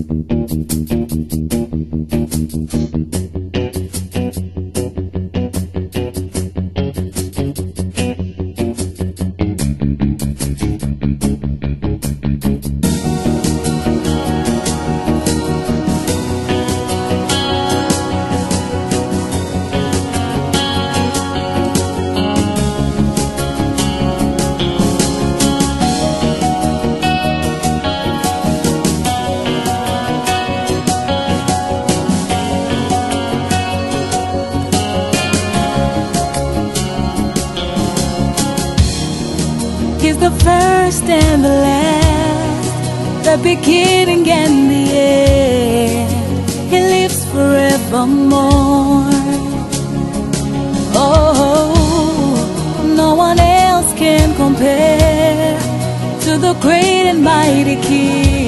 Thank you. The first and the last, the beginning and the end. He lives forevermore. Oh, no one else can compare to the great and mighty King.